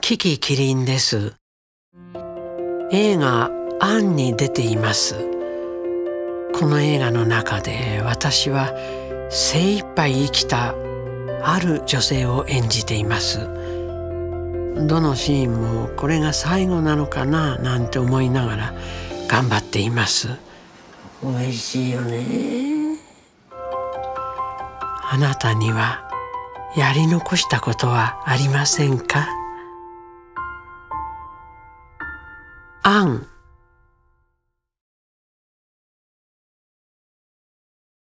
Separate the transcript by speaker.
Speaker 1: キキキリンです。映画アンに出ています。この映画の中で私は精一杯生きたある女性を演じています。どのシーンもこれが最後なのかななんて思いながら頑張っています。美味しいよね。あなたにはやり残したことはありませんか？アン